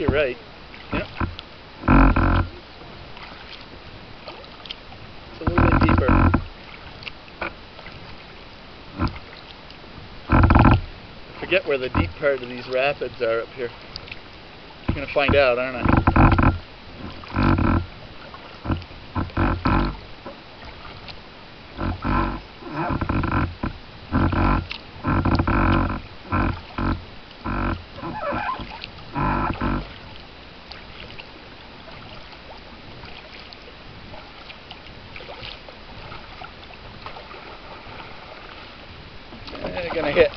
you're right. Yep. It's a little bit deeper. I forget where the deep part of these rapids are up here. I'm gonna find out, aren't I? Eh, gonna hit.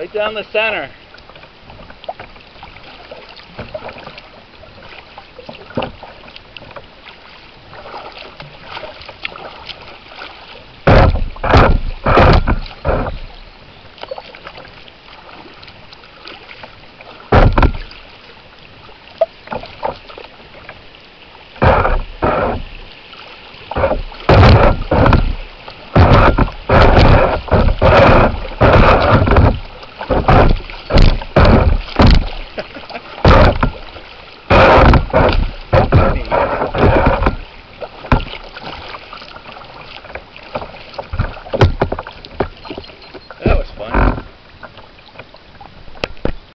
Right down the center.